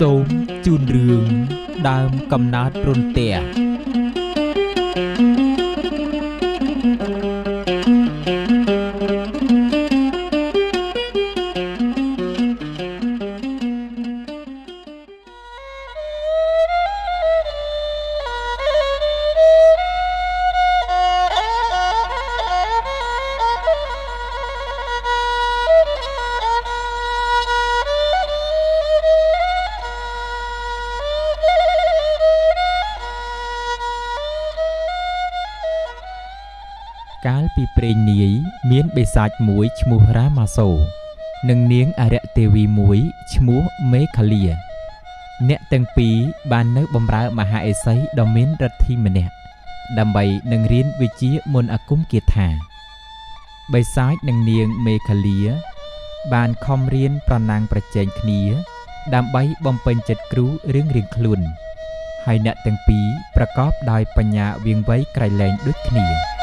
សូមជូនរឿងដើមកំណើតរន្ទះ ពីព្រេងនាយមានបិសាចមួយឈ្មោះរាមាសូនិងនាងអរិយទេវីមួយឈ្មោះមេខាលា អ្នកទាំងពីរបាននៅបម្រើមហាអេសីដ៏មានឫទ្ធិម្នាក់ដើម្បីនឹងរៀនវិជ្ជាមន្តអាគមគាថាបិសាចនិងនាងមេខាលា បានខំរៀនប្រណាំងប្រជែងគ្នា ដើម្បីបំពេញចិត្តគ្រូរឿងរៀងខ្លួន ហើយអ្នកទាំងពីរប្រកបដោយបញ្ញាវៀងវៃក្រៃលែងដូចគ្នា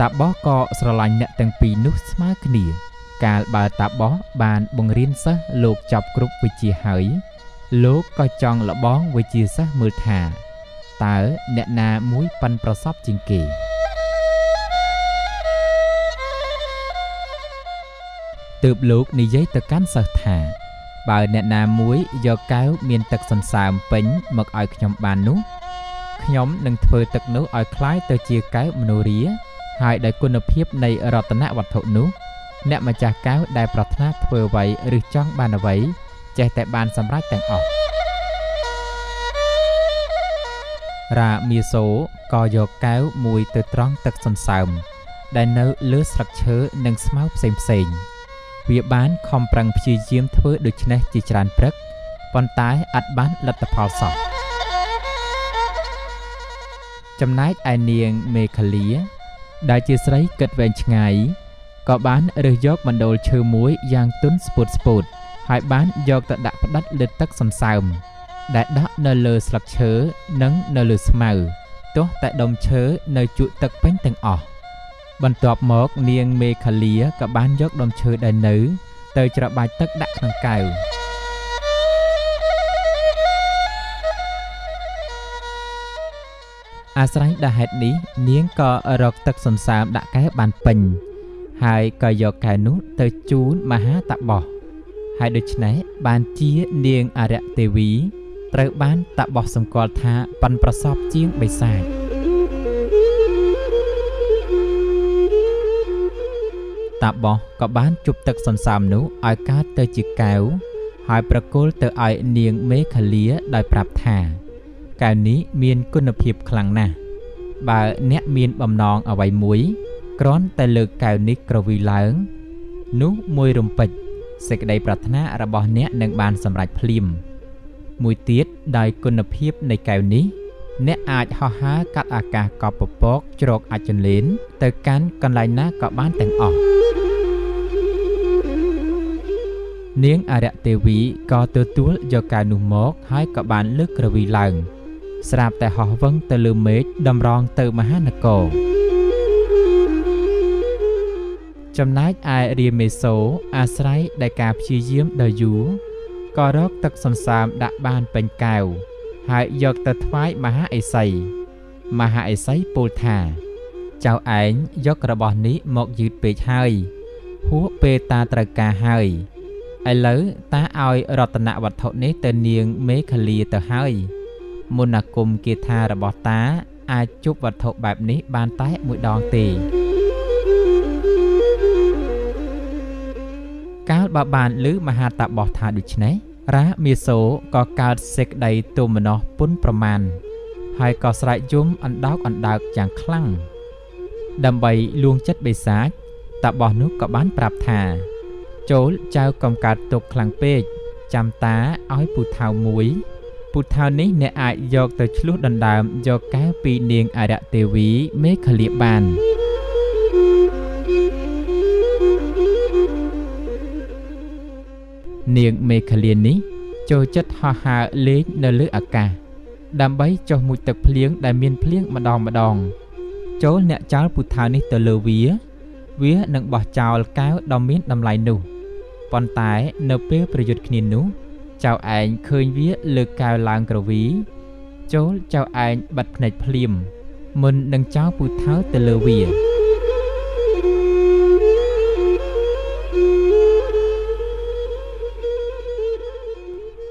តាបោះក៏ស្រឡាញ់អ្នកទាំងពីរនោះស្មើគ្នា កាលបើតាបោះបានបង្រៀនសិស្សលោកចប់គ្រប់វិជ្ជាហើយលោកក៏ចង់លបងវិជ្ជាសិស្សមើលថាតើអ្នកណាមួយប៉ិនប្រសពជាងគេទើបលោកនិយាយទៅកាន់សិស្សថា បើអ្នកណាមួយយកកែវមានទឹកសន្សើមពេញមកឲ្យខ្ញុំបាននោះខ្ញុំនឹងធ្វើទឹកនោះឲ្យคล้ายទៅជាកែវមនោរា ហើយដោយគុណភាពនៃរតនវត្ថុនោះ អ្នកម្ចាស់កែវដែលប្រាថ្នាធ្វើអ្វីឬចង់បានអ្វី ចេះតែបានសម្រេចទាំងអស់រ៉ាមៀសូក៏យកកែវមួយទៅត្រង់ទឹកសន្សើម ដែលនៅលើស្លឹកឈើនិងស្មៅផ្សេងផ្សេងវាបានខំប្រឹងព្យាយាមធ្វើដូច្នេះជាច្រើនព្រឹកប៉ុន្តែអត់បានលទ្ធផលសោះចំណែកឯនាងមេខាលា ដែលជាស្រីគិតវែងឆ្ងាយក៏បានរើសយកមណ្ឌលឈើមួយយ៉ាងទន់ស្ពុតស្ពុតហើយបានយកទៅដាក់ផ្ដិតលើទឹកសន្សើម ដែលដាក់នៅលើស្លឹកឈើនិងនៅលើស្មៅទោះតែដុំឈើនៅជក់ទឹកពេញទាំងអស់បន្ទាប់មកនាងមេខាលាក៏បានយកដុំឈើដែលនៅ ទៅច្របាច់ទឹកដាក់ក្នុងកែវ អាស្រ័យដល់ហេតុនេះនាងក៏រកទឹកសន្សើមដាក់កែវបានពេញ ហើយក៏យកកែវនោះទៅជូនមហាតបោះហើយដូច្នេះបានជានាងអរិយទេវីត្រូវបានតបោះសម្គាល់ថាប៉ិនប្រសពជាងបិសាចតាបោះក៏បានជប់ទឹកសន្សើមនោះឲ្យកើតទៅជាកែវហើយប្រគល់ទៅឲ្យនាងមេខាលាដោយប្រាប់ថា កែវនេះមានគុណភាពខ្លាំងណាស់បើអ្នកមានបំណងអ្វីមួយគ្រាន់តែលើកកែវនេះក្រវីឡើង នោះមួយរំពេចសេចក្តីប្រាថ្នារបស់អ្នកនឹងបានសម្រេចភ្លាមមួយទៀតដោយគុណភាពនៃកែវនេះអ្នកអាចហោះហើរកាត់អាកាសកប់ពពកជ្រកអាចចន្លេនទៅកាន់កន្លែងណាក៏បានទាំងអស់នាងអរិយទេវីក៏ទទួលយកកែវនោះមកហើយក៏បានលើកក្រវីឡើង ស្រាប់តែហោះវឹងទៅលើមេឃតម្រង់ទៅមហានគរចំណែកឯរាមេសូអាស្រ័យដែលការព្យាយាមដ៏យូរក៏រកទឹកសន្សើមដាក់បានពេញកែវហើយយកទៅថ្វាយមហាអេសីមហាអេសីពោលថាចៅឯងយករបស់នេះមកយឺតពេកហើយហួសពេលតាត្រូវការហើយឥឡូវតាឲ្យរតនវត្ថុនេះទៅនាងមេខាលាទៅហើយ មន្តអាគមគាថារបស់តា អាចជប់វត្ថុបែបនេះបានតែមួយដងទេកាលបើបានឮមហាតបោះថាដូច្នេះរាមាសូក៏កើតសេចក្តីទុំមនោះពុនប្រមាណហើយក៏ស្រែកយំអណ្ដោកអណ្ដើកយ៉ាងខ្លាំងដើម្បីលួងចិត្តបិសាចតបោះនោះក៏បានប្រាប់ថាចូលចៅកំកើតទុកខ្លាំងពេកចាំតាឲ្យពូថៅមួយ ពុទ្ធោនេះអ្នកអាចយកទៅឆ្លុះដណ្ដើមយកកែវពីនាងអរិយទេវីមេខលាបាននាងមេខលានេះចូលចិត្តហោះហើរលេងនៅលើអាកាសដើម្បីចុះមួយទឹកភ្លៀងដែលមានភ្លៀងម្ដងម្ដង ចូលអ្នកចោលពុទ្ធោនេះទៅលើវា វានឹងបោះចោលកែវដ៏មានតម្លៃនោះប៉ុន្តែនៅពេលប្រយុទ្ធគ្នានោះ ចៅឯងឃើញវាលើកកែវឡើងក្រវី ចូលចៅឯងបិទភ្នែកភ្លាម មុននឹងចោលពូថៅទៅលើវា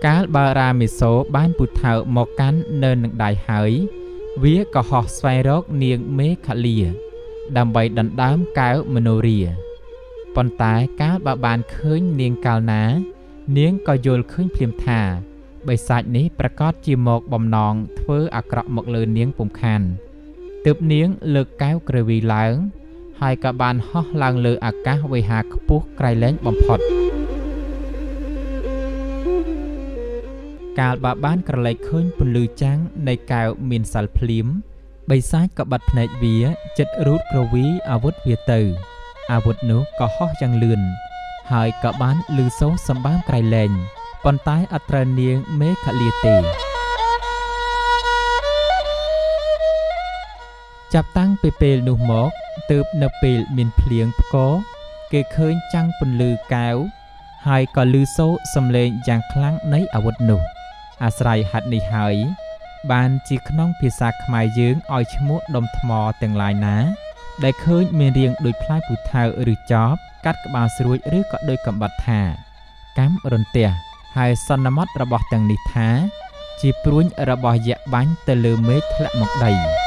កាលបើរាមេសូបានពូថៅមកកាន់នៅនឹងដៃហើយ វាក៏ហោះស្វែងរកនាងមេខលា ដើម្បីដណ្ដើមកែវមនោរាប៉ុន្តែកាលបើបានឃើញនាងកាលណា នាងក៏យល់ឃើញភ្លាមថាបិសាចនេះប្រកាសជាមកបំណងធ្វើអាក្រក់មកលើនាងពុំខានទើបនាងលើកកែវក្រវីឡើង ហើយក៏បានហោះឡើងលើអាកាសវេហាខ្ពស់ក្រៃលែងបំផុតកាលបើបានក្រឡេកឃើញពន្លឺចាំងនៃកែវមានសាល់ភ្លៀមបិសាចក៏បាត់ភ្នែកវាចិត្តរូតក្រវីអាវុធវាទៅ អាវុធនោះក៏ហោះយ៉ាងលឿន ហើយក៏បានលឺសូរសម្បើមក្រៃលែងប៉ុន្តែអត់ត្រូវនាងមេខលាទេចាប់តាំងពីពេលនោះមកទើបនៅពេលមានភ្លៀងផ្គរគេឃើញចាំងពន្លឺកែវហើយក៏លឺសូរសំឡេងយ៉ាងខ្លាំងនៃអាវុធនោះ អាស្រ័យហេតុនេះហើយ បានជាក្នុងភាសាខ្មែរយើងឲ្យឈ្មោះដុំថ្មទាំងឡាយណា ដែលឃើញមានរាងដូចផ្លែពូថៅឬចបកាត់ក្បាលស្រួចឬក៏ដូចកំបត់ថា កម្មរន្ទះហើយសន្មត់របស់ទាំងនេះថា ជាព្រួញរបស់យក្សបាញ់ទៅលើមេឃធ្លាក់មកដី